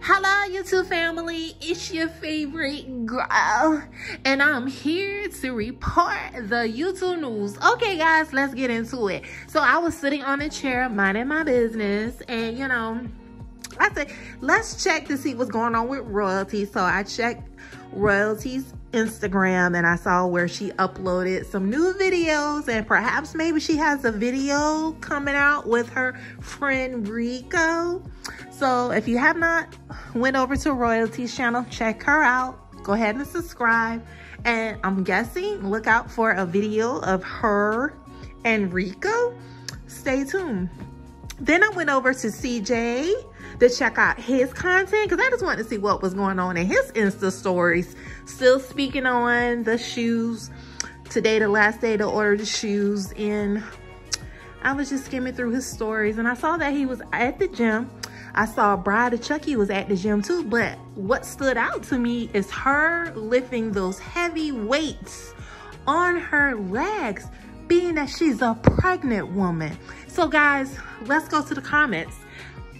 Hello, YouTube family. It's your favorite girl, and I'm here to report the YouTube news. Okay, guys, let's get into it. So, I was sitting on a chair minding my business, and you know, I said, let's check to see what's going on with royalty. So, I checked royalties Instagram and I saw where she uploaded some new videos and perhaps maybe she has a video coming out with her friend Rico. So if you have not went over to Royalty's channel, check her out. Go ahead and subscribe. And I'm guessing look out for a video of her and Rico. Stay tuned. Then I went over to CJ to check out his content because I just wanted to see what was going on in his Insta stories. Still speaking on the shoes. Today, the last day to order the shoes. And I was just skimming through his stories and I saw that he was at the gym. I saw Bride of Chucky was at the gym too, but what stood out to me is her lifting those heavy weights on her legs, being that she's a pregnant woman. So guys, let's go to the comments.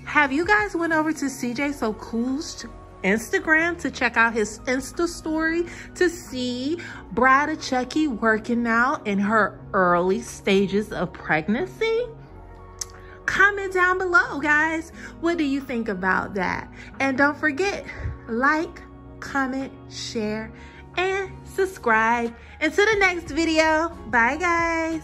Have you guys went over to CJ So Cool's Instagram to check out his Insta story to see Bride of Chucky working out in her early stages of pregnancy? Comment down below, guys. What do you think about that? And don't forget, like, comment, share, and subscribe. Until the next video, bye guys.